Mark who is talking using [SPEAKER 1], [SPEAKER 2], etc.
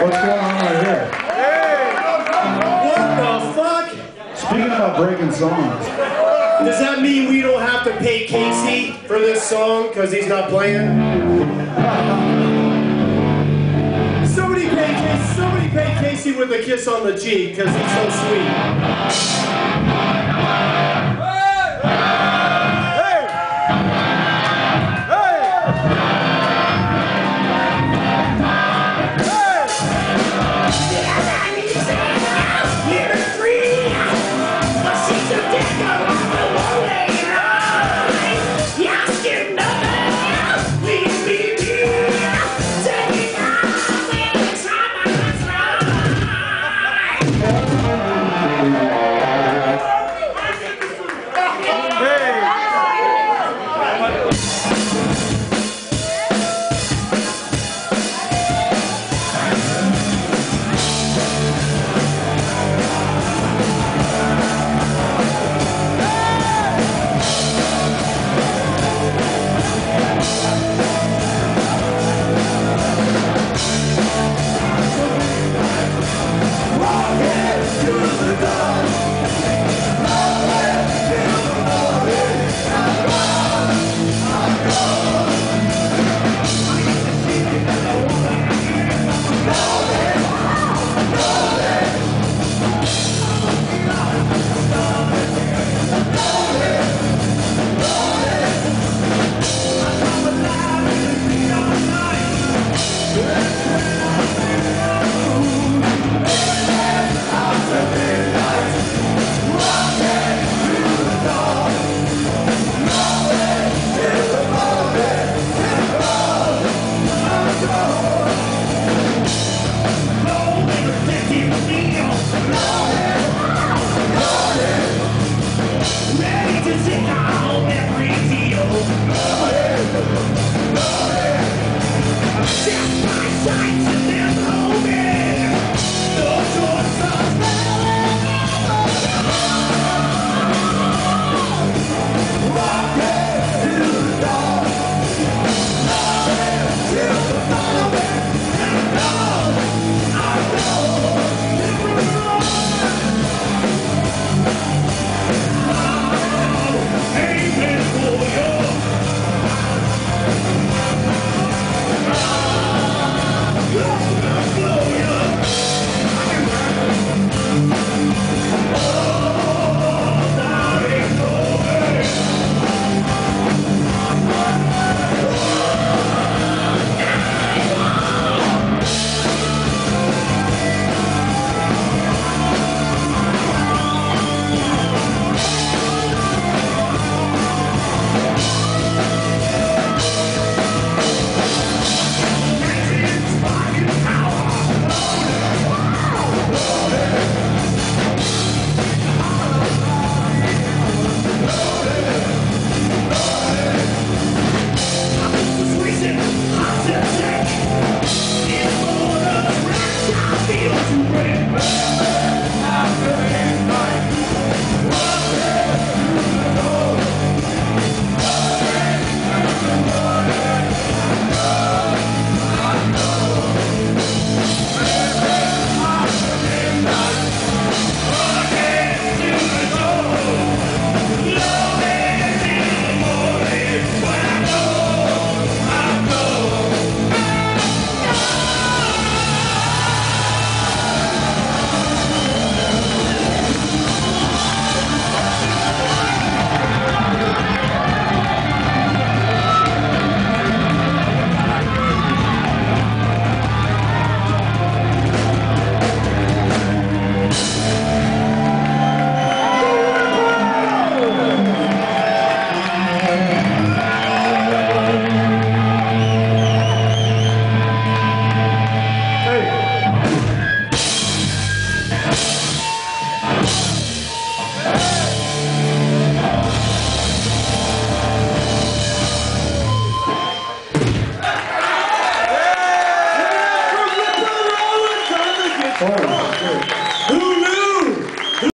[SPEAKER 1] What's going on right here?
[SPEAKER 2] What the fuck?
[SPEAKER 1] Speaking about breaking songs,
[SPEAKER 2] Does that mean we don't have to pay Casey for this song because he's not playing? Somebody pay Casey, somebody pay Casey with a kiss on the cheek because he's so sweet.
[SPEAKER 3] Just